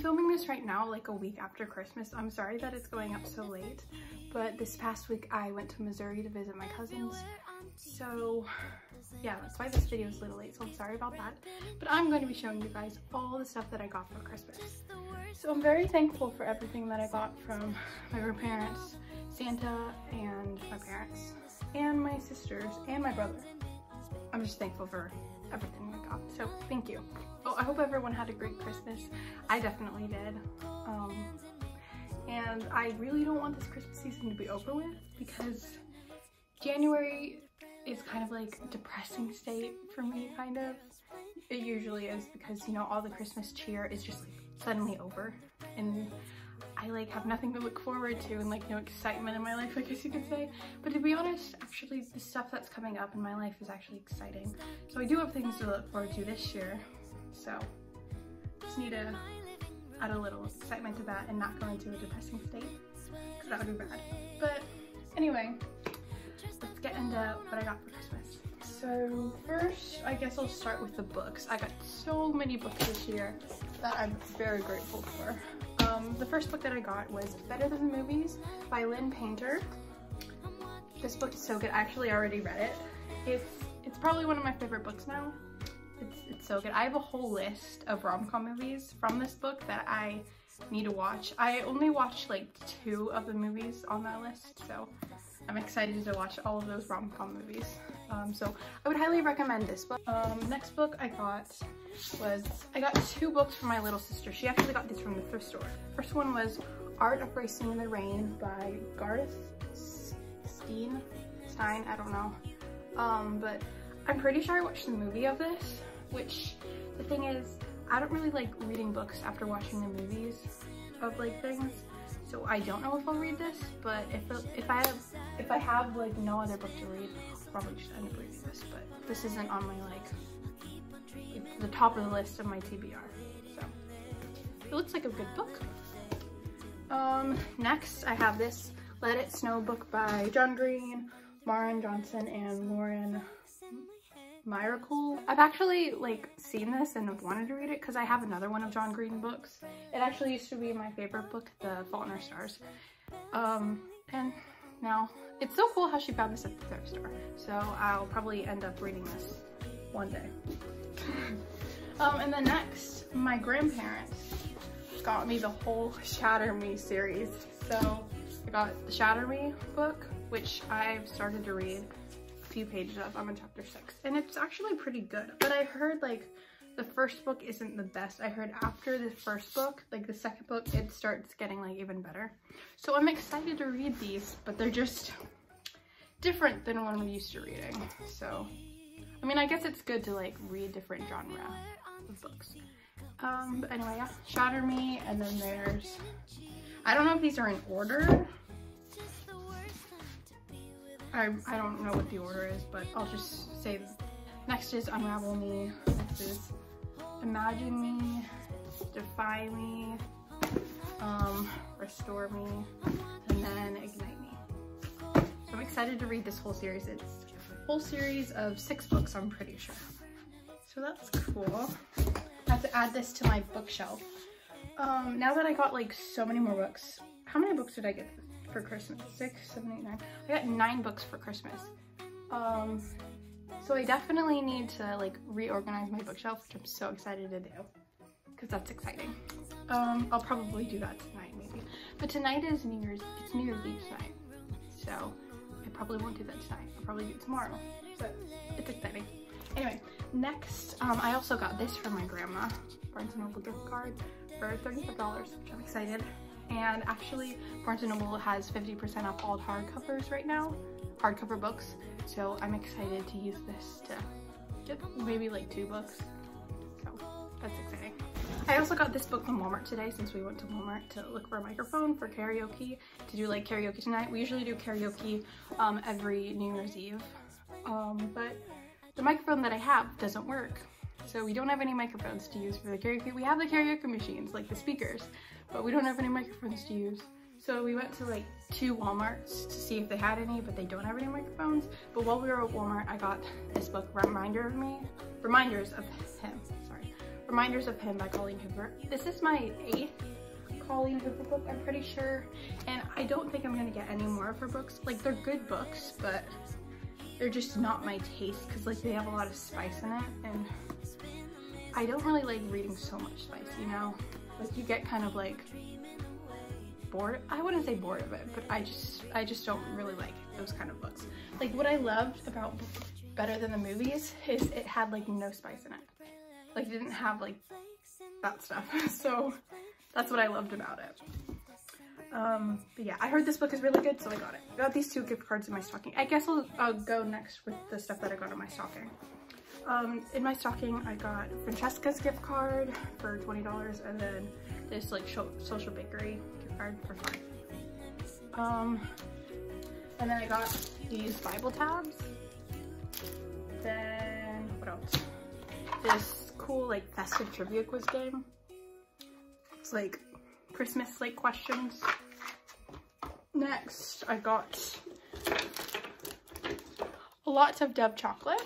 filming this right now like a week after Christmas. I'm sorry that it's going up so late, but this past week I went to Missouri to visit my cousins. So yeah, that's why this video is a little late, so I'm sorry about that. But I'm going to be showing you guys all the stuff that I got for Christmas. So I'm very thankful for everything that I got from my grandparents, Santa, and my parents, and my sisters, and my brother. I'm just thankful for everything I got, so thank you. Oh, I hope everyone had a great Christmas. I definitely did. Um, and I really don't want this Christmas season to be over with because January is kind of like a depressing state for me, kind of. It usually is because, you know, all the Christmas cheer is just suddenly over and I like have nothing to look forward to and like no excitement in my life, I guess you could say. But to be honest, actually the stuff that's coming up in my life is actually exciting. So I do have things to look forward to this year. So just need to add a little excitement to that and not go into a depressing state because that would be bad. But anyway, let's get into what I got for Christmas. So first, I guess I'll start with the books. I got so many books this year that I'm very grateful for. Um, the first book that I got was Better Than the Movies by Lynn Painter. This book is so good. I actually already read it. It's it's probably one of my favorite books now. It's, it's so good. I have a whole list of rom-com movies from this book that I need to watch. I only watched like two of the movies on that list, so I'm excited to watch all of those rom-com movies. Um, so I would highly recommend this book. Um, next book I got was, I got two books from my little sister. She actually got these from the thrift store. First one was Art of Racing in the Rain by Garth Steen, Stein, I don't know. Um, but I'm pretty sure I watched the movie of this, which the thing is, I don't really like reading books after watching the movies of like things. So I don't know if I'll read this, but if if I have if I have like no other book to read, I'll probably just end up reading this. But this isn't on my like the top of the list of my TBR. So it looks like a good book. Um, next I have this Let It Snow book by John Green, Maren Johnson, and Lauren Myracle. I've actually like seen this and wanted to read it because I have another one of John Green books. It actually used to be my favorite book, The Fault in Our Stars. Um, and now it's so cool how she found this at the thrift store. So I'll probably end up reading this one day. um, and then next, my grandparents got me the whole Shatter Me series. So I got the Shatter Me book, which I've started to read few pages of. I'm on chapter six and it's actually pretty good. But I heard like the first book isn't the best. I heard after the first book, like the second book, it starts getting like even better. So I'm excited to read these, but they're just different than what I'm used to reading. So, I mean, I guess it's good to like read different genre of books. Um, but anyway, yeah, Shatter Me, and then there's, I don't know if these are in order, I, I don't know what the order is, but I'll just say next is Unravel Me, next is Imagine Me, Defy Me, um, Restore Me, and then Ignite Me. So I'm excited to read this whole series. It's a whole series of six books, I'm pretty sure. So that's cool. I have to add this to my bookshelf. Um, now that I got like so many more books, how many books did I get for Christmas. Six, seven, eight, nine. I got nine books for Christmas. Um, so I definitely need to like reorganize my bookshelf, which I'm so excited to do because that's exciting. Um, I'll probably do that tonight maybe. But tonight is New Year's, it's New Year's Eve tonight. So I probably won't do that tonight. I'll probably do it tomorrow, but it's exciting. Anyway, next, um, I also got this from my grandma, Barnes & Noble gift card for $35, which I'm excited. And actually, Barnes & Noble has 50% off all hardcovers right now, hardcover books. So I'm excited to use this to get maybe like two books. So that's exciting. I also got this book from Walmart today since we went to Walmart to look for a microphone for karaoke, to do like karaoke tonight. We usually do karaoke um, every New Year's Eve, um, but the microphone that I have doesn't work. So we don't have any microphones to use for the karaoke. We have the karaoke machines, like the speakers, but we don't have any microphones to use. So we went to like two Walmarts to see if they had any, but they don't have any microphones. But while we were at Walmart, I got this book, Reminder of Me, Reminders of Him, sorry. Reminders of Him by Colleen Hoover. This is my eighth Colleen Hoover book, I'm pretty sure. And I don't think I'm gonna get any more of her books. Like they're good books, but they're just not my taste because like they have a lot of spice in it and I don't really like reading so much spice, you know? You get kind of like bored. I wouldn't say bored of it, but I just I just don't really like those kind of books. Like what I loved about Better Than the Movies is it had like no spice in it. Like it didn't have like that stuff. so that's what I loved about it. Um, but yeah, I heard this book is really good, so I got it. I got these two gift cards in my stocking. I guess I'll, I'll go next with the stuff that I got in my stocking. Um, in my stocking, I got Francesca's gift card for $20 and then this like social bakery gift card for five. Um, and then I got these Bible tabs. Then what else? This cool like festive trivia quiz game. It's like Christmas like questions. Next, I got lots of Dove chocolate.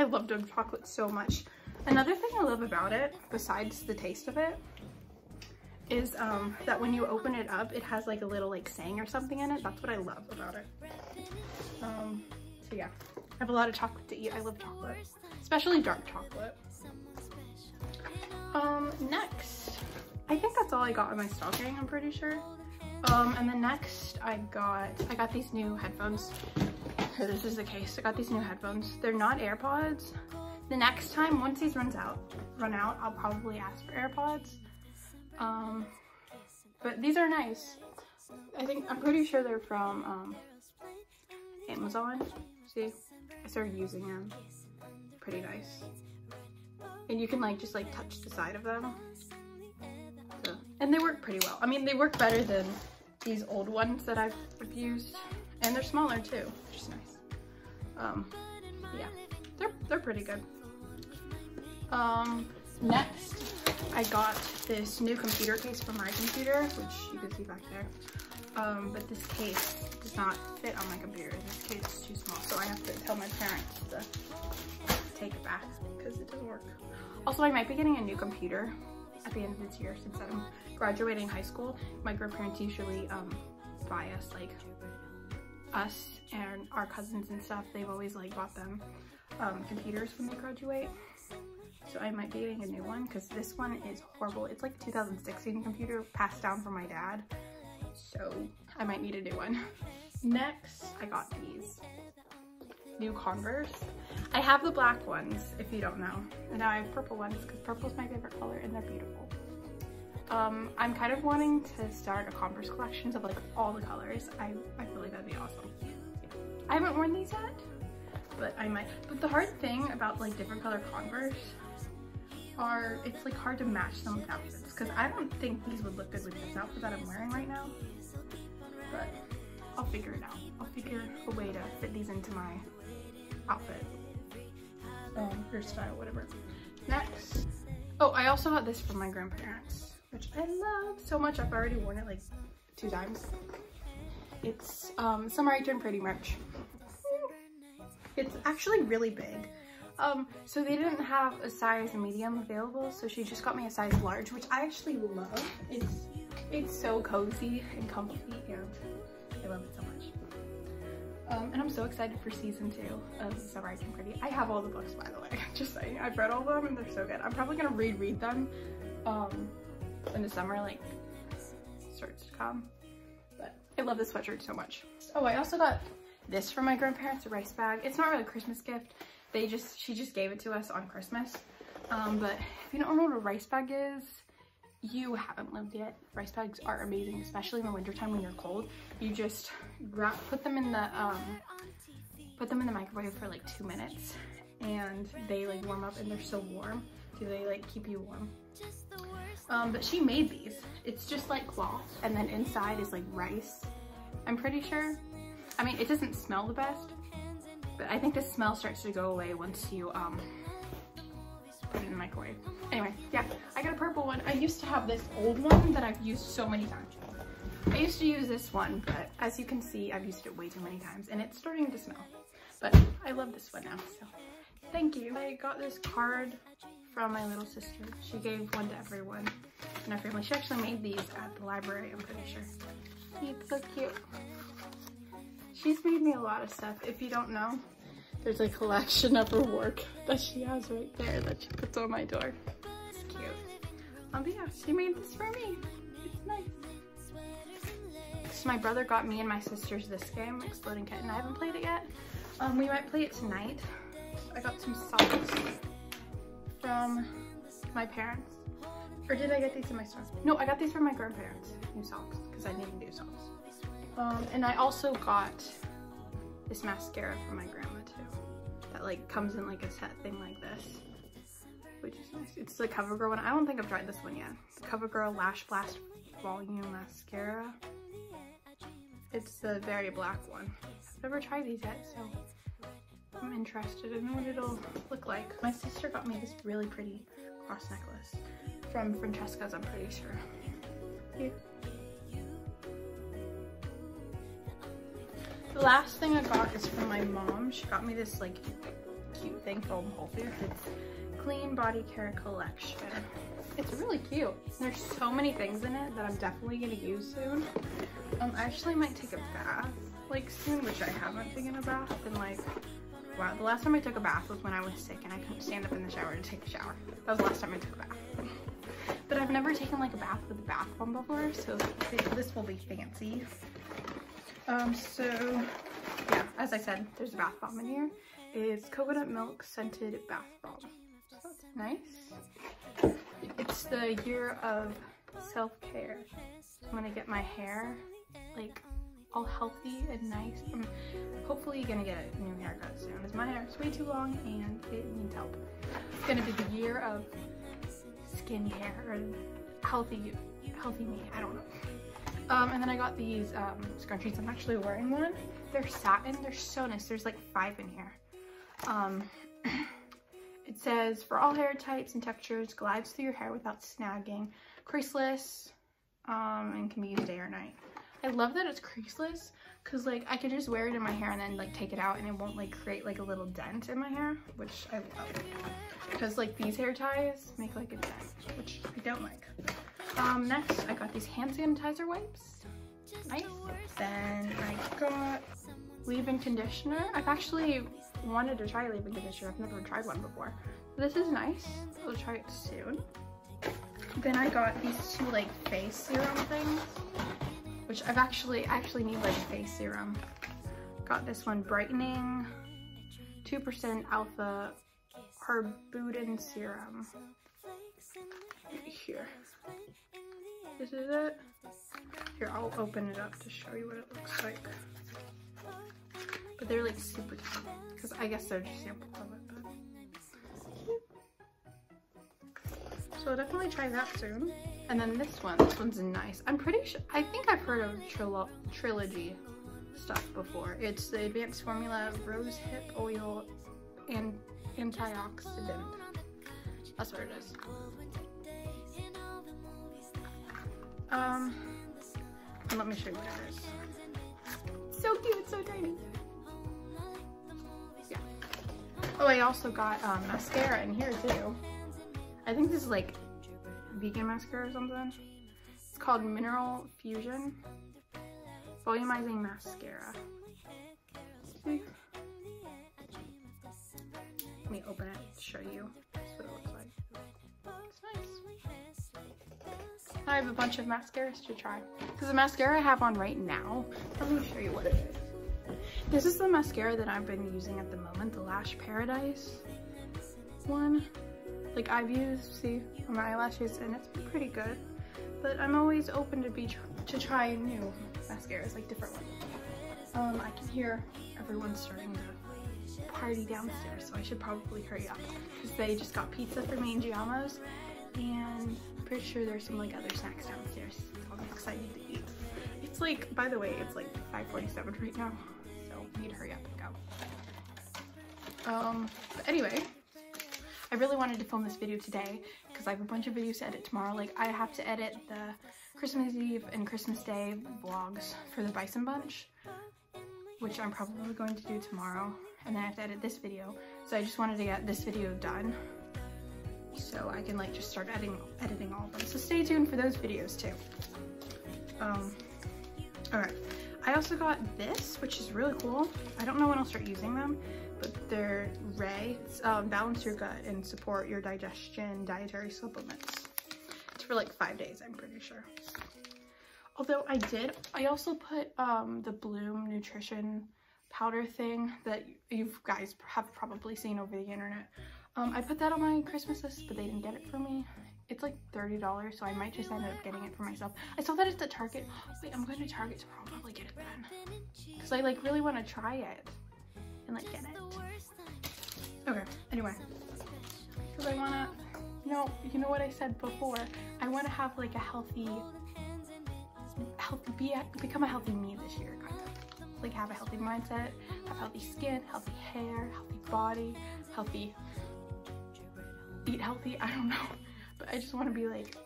I love Dove chocolate so much. Another thing I love about it, besides the taste of it, is um, that when you open it up, it has like a little like saying or something in it. That's what I love about it. Um, so yeah, I have a lot of chocolate to eat. I love chocolate, especially dark chocolate. Um, next, I think that's all I got in my stocking, I'm pretty sure. Um, and then next I got, I got these new headphones. This is the case. I got these new headphones. They're not AirPods. The next time, once these runs out, run out, I'll probably ask for AirPods. Um, but these are nice. I think, I'm pretty sure they're from um, Amazon. See, I started using them. Pretty nice. And you can like just like touch the side of them. So, and they work pretty well. I mean, they work better than these old ones that I've used. And they're smaller too, which is nice. Um, yeah, they're, they're pretty good. Um, next, I got this new computer case for my computer, which you can see back there. Um, but this case does not fit on my computer. This case is too small, so I have to tell my parents to take it back because it doesn't work. Also, I might be getting a new computer at the end of this year since I'm graduating high school. My grandparents usually um, buy us like us and our cousins and stuff. They've always like bought them um, computers when they graduate. So I might be getting a new one because this one is horrible. It's like 2016 computer passed down from my dad. So I might need a new one. Next, I got these new Converse. I have the black ones, if you don't know. And now I have purple ones because purple is my favorite color and they're beautiful. Um, I'm kind of wanting to start a Converse collection of like all the colors. I, I feel like that'd be awesome. I haven't worn these yet, but I might. But the hard thing about like different color Converse are, it's like hard to match them with outfits because I don't think these would look good with this outfit that I'm wearing right now. But I'll figure it out. I'll figure a way to fit these into my outfit, um, hairstyle, whatever. Next, oh, I also got this from my grandparents, which I love so much. I've already worn it like two times. It's um, Summer I Turn Pretty merch. It's actually really big. Um, so they didn't have a size medium available, so she just got me a size large, which I actually love. It's it's so cozy and comfy, and I love it so much. Um, and I'm so excited for season two of Summer Turn Pretty. I have all the books, by the way. Just saying, I've read all of them and they're so good. I'm probably gonna reread them um, in the summer, like starts to come. But I love this sweatshirt so much. Oh, I also got this from my grandparents, a rice bag. It's not really a Christmas gift. They just, she just gave it to us on Christmas. Um, but if you don't know what a rice bag is, you haven't lived yet. Rice bags are amazing, especially in the wintertime when you're cold. You just wrap, put them in the, um, put them in the microwave for like two minutes and they like warm up and they're so warm. Do they like keep you warm? Um, but she made these. It's just like cloth and then inside is like rice. I'm pretty sure. I mean, it doesn't smell the best, but I think the smell starts to go away once you um, put it in the microwave. Anyway, yeah, I got a purple one. I used to have this old one that I've used so many times. I used to use this one, but as you can see, I've used it way too many times and it's starting to smell. But I love this one now, so thank you. I got this card from my little sister. She gave one to everyone in our family. She actually made these at the library, I'm pretty sure. It's so cute. She's made me a lot of stuff. If you don't know, there's a collection of her work that she has right there that she puts on my door. It's cute. Um, but yeah, she made this for me. It's nice. So my brother got me and my sisters this game, Exploding Kitten. I haven't played it yet. Um, we might play it tonight. I got some socks from my parents. Or did I get these in my store? No, I got these from my grandparents, new socks, because I need new socks. Um, and I also got this mascara from my grandma too. That like comes in like a set thing like this. Which is nice. It's the CoverGirl one. I don't think I've tried this one yet. The CoverGirl Lash Blast Volume Mascara. It's the very black one. I've never tried these yet, so I'm interested in what it'll look like. My sister got me this really pretty cross necklace from Francesca's, I'm pretty sure. The last thing I got is from my mom. She got me this like cute thing from Whole Foods. It's Clean Body Care Collection. It's really cute. There's so many things in it that I'm definitely gonna use soon. Um, I actually might take a bath like soon, which I haven't taken a bath in like, wow. The last time I took a bath was when I was sick and I couldn't stand up in the shower to take a shower. That was the last time I took a bath. But I've never taken like a bath with a bath bomb before, so this will be fancy. Um, so yeah, as I said, there's a bath bomb in here. It's coconut milk scented bath bomb. Nice. It's the year of self-care. I'm gonna get my hair like all healthy and nice. I'm hopefully gonna get a new haircut soon as my hair is way too long and it needs help. It's gonna be the year of skincare and healthy, healthy me, I don't know. Um, and then I got these um, scrunchies. I'm actually wearing one. They're satin. They're so nice. There's like five in here. Um, it says, for all hair types and textures, glides through your hair without snagging. Creaseless um, and can be used day or night. I love that it's creaseless because like I could just wear it in my hair and then like take it out and it won't like create like a little dent in my hair, which I love. Because like these hair ties make like a dent, which I don't like. Um, next, I got these hand sanitizer wipes. Nice. Then I got leave-in conditioner. I've actually wanted to try leave-in conditioner. I've never tried one before. This is nice. I'll try it soon. Then I got these two like face serum things, which I've actually I actually need like face serum. Got this one brightening, 2% alpha arbutin serum. Here. This is it. Here, I'll open it up to show you what it looks like. But they're like super cute. Because I guess they're just samples of it. So I'll definitely try that soon. And then this one, this one's nice. I'm pretty sure, I think I've heard of Trilo Trilogy stuff before. It's the Advanced Formula Rose Hip Oil and Antioxidant. That's what it is. Um, let me show you what it is. So cute, so tiny. Yeah. Oh, I also got um, mascara in here too. I think this is like vegan mascara or something. It's called Mineral Fusion Volumizing Mascara. Let me open it to show you. I have a bunch of mascaras to try. Because the mascara I have on right now, let me show you what it is. This is the mascara that I've been using at the moment, the Lash Paradise one. Like I've used, see, on my eyelashes and it's pretty good. But I'm always open to be to try new mascaras, like different ones. Um, I can hear everyone starting to party downstairs, so I should probably hurry up. Because they just got pizza for me and Giamo's and pretty sure there's some like other snacks downstairs. So I'm excited to eat. It's like, by the way, it's like 5.47 right now, so I need to hurry up and go. Um, but anyway, I really wanted to film this video today because I have a bunch of videos to edit tomorrow. Like I have to edit the Christmas Eve and Christmas Day vlogs for the Bison Bunch, which I'm probably going to do tomorrow. And then I have to edit this video. So I just wanted to get this video done so I can like just start editing editing all of them. So stay tuned for those videos too. Um, all right. I also got this, which is really cool. I don't know when I'll start using them, but they're Ray. Um, balance your gut and support your digestion dietary supplements. It's for like five days, I'm pretty sure. Although I did, I also put um, the Bloom Nutrition powder thing that you guys have probably seen over the internet. Um, I put that on my Christmas list, but they didn't get it for me. It's like $30, so I might just end up getting it for myself. I saw that it's at Target. Wait, I'm going to Target tomorrow. I'll probably get it then. Because I like really want to try it and like get it. Okay, anyway. Because I want to, you know, you know what I said before? I want to have like a healthy, healthy, be become a healthy me this year, kind of. Like have a healthy mindset, have healthy skin, healthy hair, healthy body, healthy, eat healthy, I don't know. But I just want to be like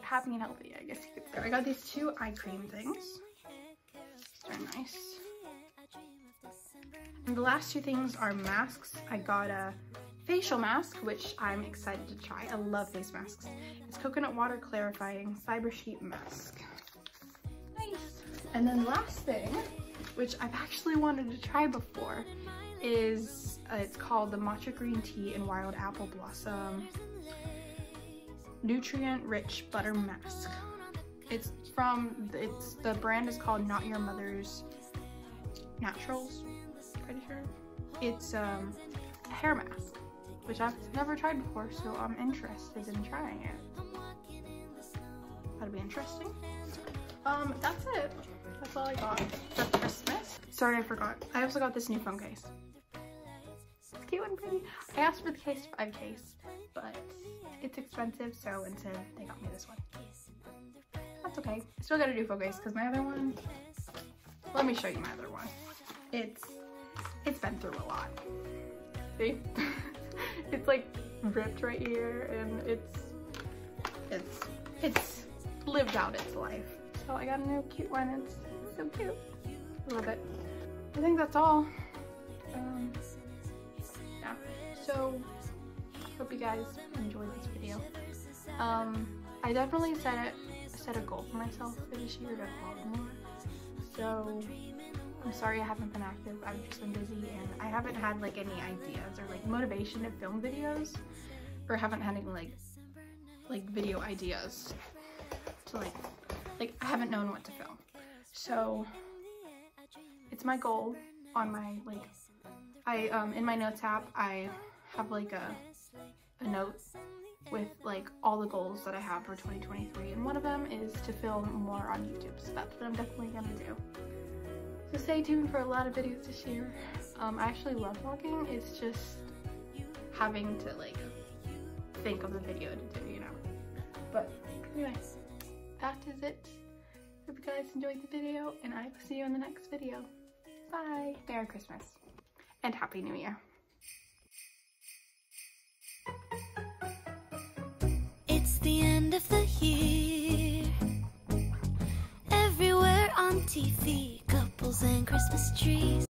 happy and healthy, I guess you could say. I got these two eye cream things. They're nice. And the last two things are masks. I got a facial mask, which I'm excited to try. I love face masks. It's coconut water clarifying fiber sheet mask. Nice. And then last thing, which I've actually wanted to try before, is uh, it's called the matcha green tea and wild apple blossom nutrient rich butter mask. It's from, it's the brand is called Not Your Mother's Naturals, pretty sure. It's um, a hair mask, which I've never tried before, so I'm interested in trying it. That'll be interesting. Um, that's it. That's all I got for Christmas. Sorry, I forgot. I also got this new phone case. Cute and pretty. I asked for the Casetify case, but it's expensive, so instead they got me this one. That's okay. Still gotta do focus because my other one, let me show you my other one. It's, it's been through a lot. See? it's like ripped right here and it's, it's, it's lived out its life. So I got a new cute one. It's so cute. I love it. I think that's all. Um. So hope you guys enjoyed this video. Um, I definitely set it set a goal for myself for this year to vlog more. So I'm sorry I haven't been active. I've just been busy and I haven't had like any ideas or like motivation to film videos or haven't had any like like video ideas to like like I haven't known what to film. So it's my goal on my like I um in my notes app I have like a a note with like all the goals that I have for 2023 and one of them is to film more on YouTube so that's what I'm definitely gonna do. So stay tuned for a lot of videos this year. Um, I actually love vlogging, it's just having to like think of the video to do, you know. But anyway, that is it. Hope you guys enjoyed the video and I will see you in the next video. Bye! Merry Christmas and Happy New Year. The end of the year. Everywhere on TV, couples and Christmas trees.